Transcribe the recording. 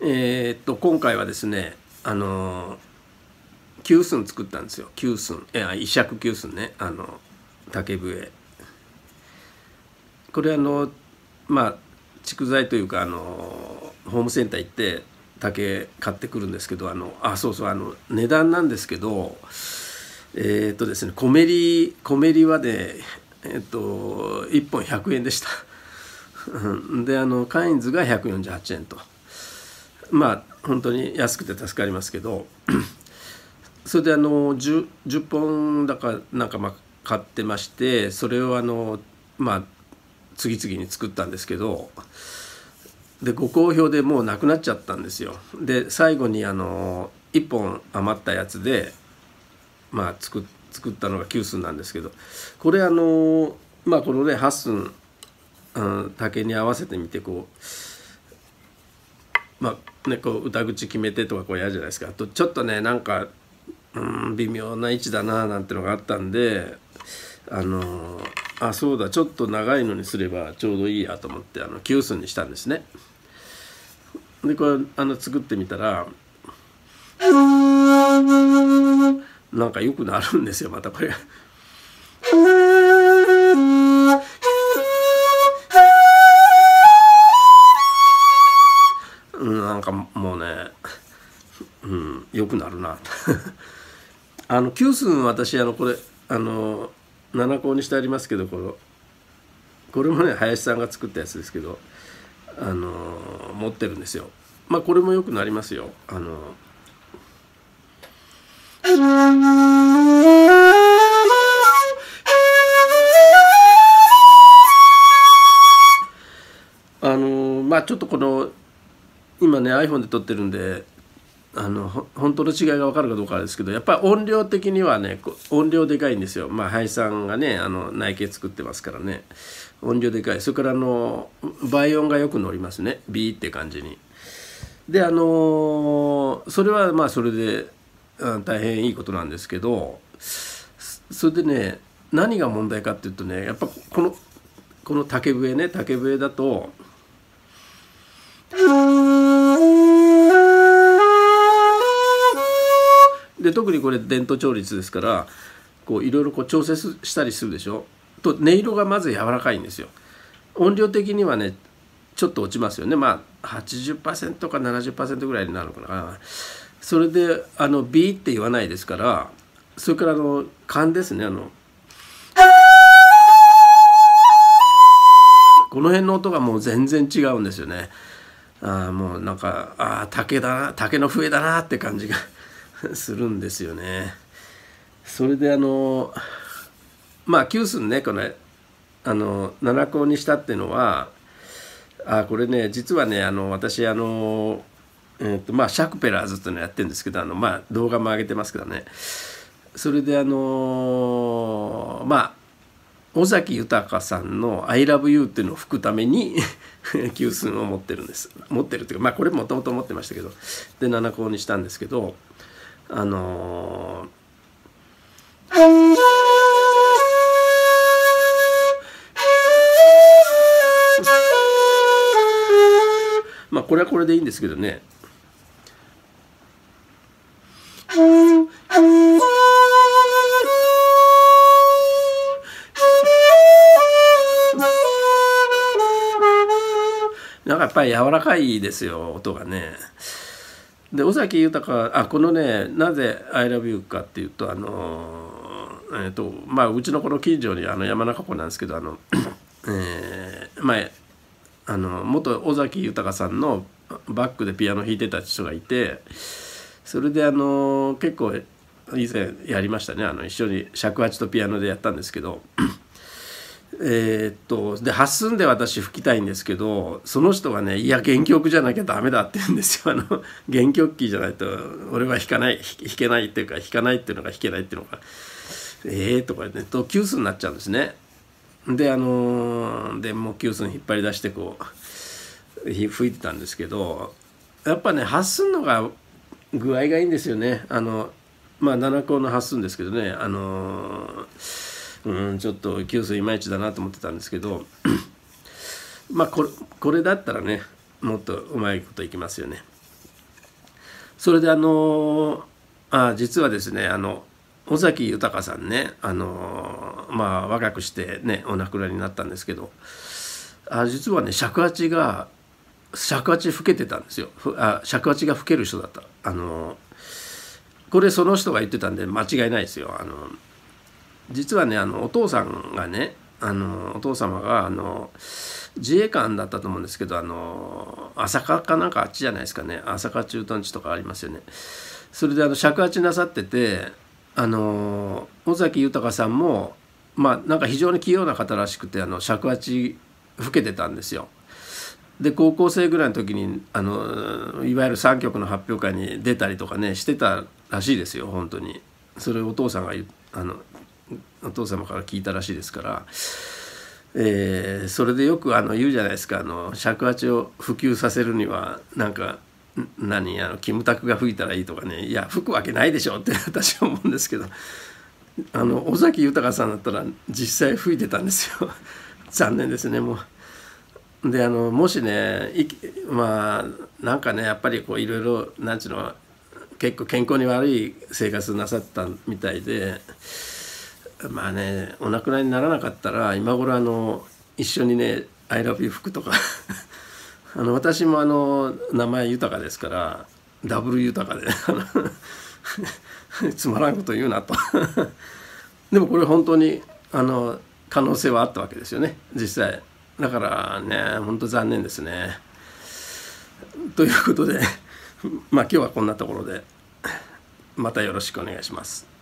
えー、っと今回はですねあの九寸作ったんですよ。九寸いや一尺九寸ね。あの竹笛。これあのまあ蓄材というかあのホームセンター行って竹買ってくるんですけどあのあそうそうあの値段なんですけどえー、っとですねコメリコメリはねえー、っと1本100円でした。であのカインズが148円と。まあ本当に安くて助かりますけど それであの 10, 10本だかなんかまあ買ってましてそれをあのまあ次々に作ったんですけどでご好評でもうなくなっちゃったんですよ。で最後にあの1本余ったやつでまあ作作ったのが9寸なんですけどこれあのまあこのね8寸、うん、竹に合わせてみてこうまあねこう歌口決めてとかこうやるじゃないですかあとちょっとねなんかうん微妙な位置だななんてのがあったんであのあそうだちょっと長いのにすればちょうどいいやと思ってあの9寸にしたんですね。でこれあの作ってみたらなんかよくなるんですよまたこれ。なんかもうね、うん、よくなるな。あの九寸私あのこれあの7項にしてありますけどこのこれもね林さんが作ったやつですけどあの持ってるんですよ。まあこれもよくなりますよ。あのあのまあちょっとこの今ね iPhone で撮ってるんであの本当の違いが分かるかどうかですけどやっぱり音量的にはね音量でかいんですよ。まあ林さんがねあの内径作ってますからね。音量でかい。それからあの倍音がよく乗りますね。ビーって感じに。であのそれはまあそれでうん大変いいことなんですけどそれでね何が問題かっていうとねやっぱこのこの竹笛ね竹笛だとで特にこれ伝統調律ですからこういろいろこう調整したりするでしょ？と音色がまず柔らかいんですよ。音量的にはねちょっと落ちますよね。まあ80%か70%ぐらいになるのかな。それであの B って言わないですからそれからあの勘ですね。あのこの辺の音がもう全然違うんですよね。あもうなんかああ竹だな竹の笛だなって感じが。するんですよね。それであのまあ9寸ねこれあの7項にしたっていうのはあこれね実はねあの私あの、えーとまあ、シャクペラーズっていうのやってるんですけどあの、まあ、動画も上げてますけどねそれであのまあ尾崎豊さんの「ILOVEYOU」っていうのを吹くために 九寸を持ってるんです持ってるっていうかまあこれもともと持ってましたけどで7項にしたんですけどあのー、まあこれはこれでいいんですけどねなんかやっぱり柔らかいですよ音がね。で尾崎豊あこのねなぜ「ILOVEYOU」かっていうとあのえーとまあ、うちのこの近所にあの山中湖なんですけどあの、えー、前あの元尾崎豊さんのバックでピアノ弾いてた人がいてそれであの結構以前やりましたね。あの一緒に尺八とピアノでやったんですけどえー、っとで発寸で私吹きたいんですけどその人がね「いや原曲じゃなきゃダメだ」って言うんですよあの原曲キーじゃないと俺は弾かない弾けないっていうか弾かないっていうのが弾けないっていうのが「ええー」とか言ってと急須になっちゃうんですね。であのでもう急須に引っ張り出してこう吹いてたんですけどやっぱね発すんのが具合がいいんですよね。あのまあ7項の発すんですけどねあのうんちょっと急須いまいちだなと思ってたんですけど まあこれこれだったらねもっとうまいこといきますよね。それであのあ実はですねあの尾崎豊さんねあのまあ若くしてねお亡くなりになったんですけどあ実はね尺八が尺八吹けてたんですよ。あ尺八が吹ける人だった。あのこれその人が言ってたんで間違いないですよ。あの実はねあのお父さんがねあのお父様があの自衛官だったと思うんですけどあの朝霞かなんかあっちじゃないですかね朝霞駐屯地とかありますよね。それであの尺八なさっててあの尾崎豊さんもまあなんか非常に器用な方らしくてあの尺八吹けてたんですよ。で高校生ぐらいの時にあのいわゆる3曲の発表会に出たりとかねしてたらしいですよ本当に。それお父さんがあのお父様から聞いたらしいですから、えー、それでよくあの言うじゃないですかあの尺八を普及させるにはなんか何あのキムタクが吹いたらいいとかねいや吹くわけないでしょって 私は思うんですけどあの尾崎豊さんだったら実際吹いてたんですよ 残念ですねもう。であのもしねまあなんかねやっぱりこういろいろなんちゅうの結構健康に悪い生活なさったみたいでまあねお亡くなりにならなかったら今頃あの一緒にね「I love you 服」とか。あの私もあの名前豊かですからダブル豊かで。つまらんこと言うなと。でもこれ本当にあの可能性はあったわけですよね。実際。だからね本当残念ですね。ということでまあ今日はこんなところでまたよろしくお願いします。